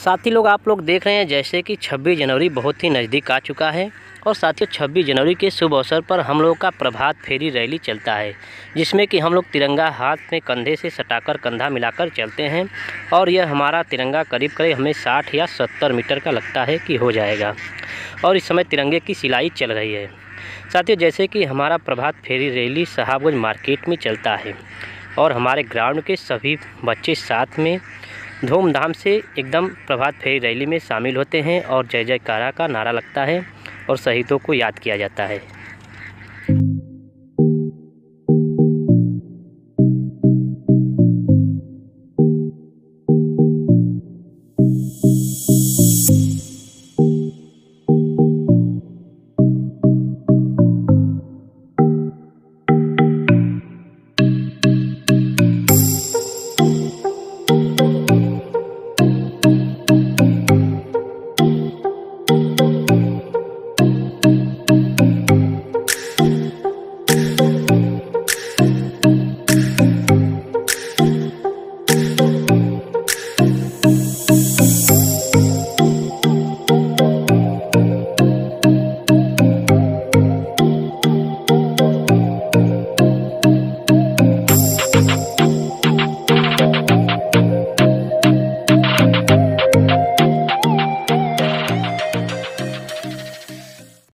साथी लोग, आप लोग देख रहे हैं जैसे कि 26 जनवरी बहुत ही नज़दीक आ चुका है और साथियों 26 जनवरी के शुभ अवसर पर हम लोगों का प्रभात फेरी रैली चलता है, जिसमें कि हम लोग तिरंगा हाथ में कंधे से सटाकर कंधा मिलाकर चलते हैं और यह हमारा तिरंगा करीब करीब हमें 60 या 70 मीटर का लगता है कि हो जाएगा और इस समय तिरंगे की सिलाई चल रही है। साथियों, जैसे कि हमारा प्रभात फेरी रैली साहबगंज मार्केट में चलता है और हमारे ग्राउंड के सभी बच्चे साथ में धूमधाम से एकदम प्रभात फेरी रैली में शामिल होते हैं और जय जयकारा का नारा लगता है और शहीदों को याद किया जाता है।